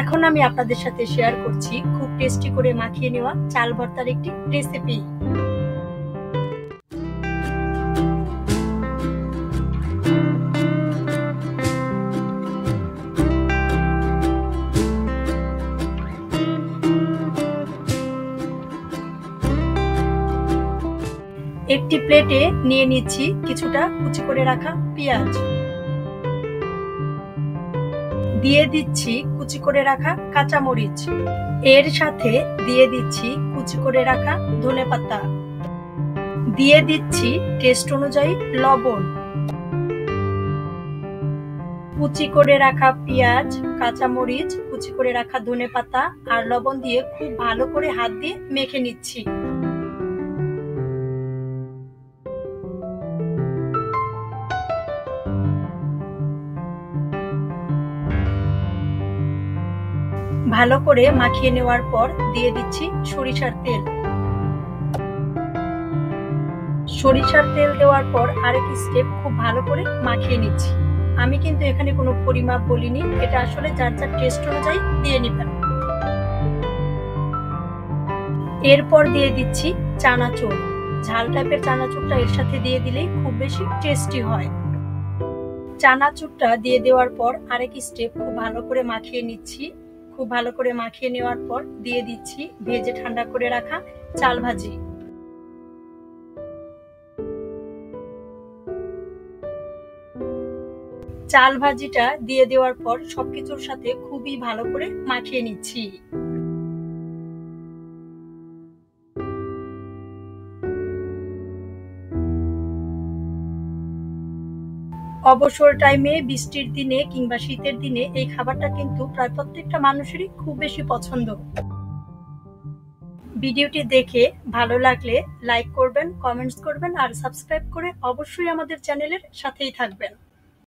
এখন আমি আপনাদের সাথে শেয়ার করছি, খুব টেস্টি করে মাখিয়ে নেওয়া চাল ভর্তার একটি রেসিপি একটি প্লেটে নিয়ে নিচ্ছি কিছুটা কুচি করে রাখা পেঁয়াজ। দিয়ে দিচ্ছি কুচি করে রাখা কাঁচামরিচ। এর সাথে দিয়ে দিচ্ছি কুচি করে রাখা ধনে পাতা। দিয়ে দিচ্ছি টেস্ট অনুযায়ী লবণ। কুচি করে রাখা পেঁয়াজ, কাঁচামরিচ, কুচি করে রাখা ধনে পাতা আর লবণ দিয়ে খুব ভালো করে হাত দিয়ে মেখে নিচ্ছি। ভালো করে মাখিয়ে নেওয়ার পর দিয়ে দিচ্ছি সরিষার তেল। সরিষার তেল দেওয়ার পর আরেক স্টেপ খুব ভালো করে মাখিয়ে নিচ্ছি। আমি কিন্তু এখানে কোনো পরিমাপ বলিনি, এটা আসলে যার যার টেস্ট অনুযায়ী দিয়ে নেবেন। এরপর দিয়ে দিচ্ছি চানাচুর। ঝাল টাইপের চানাচুরটা এর সাথে দিয়ে দিলেই খুব বেশি টেস্টি হয়। চানাচুরটা দিয়ে দেওয়ার পর আরেক স্টেপ খুব ভালো করে মাখিয়ে নিচ্ছি। খুব ভালো করে মাখিয়ে নেওয়ার পর দিয়ে দিচ্ছি ভেজে ঠান্ডা করে রাখা চাল ভাজি। চাল ভাজিটা দিয়ে দেওয়ার পর সবকিছুর সাথে খুবই ভালো করে মাখিয়ে নিচ্ছি। অবসর টাইমে বৃষ্টির দিনে কিংবা শীতের দিনে এই খাবারটা কিন্তু প্রায় প্রত্যেকটা মানুষেরই খুব বেশি পছন্দ। ভিডিওটি দেখে ভালো লাগলে লাইক করবেন কমেন্টস করবেন আর সাবস্ক্রাইব করে অবশ্যই আমাদের চ্যানেলের সাথেই থাকবেন।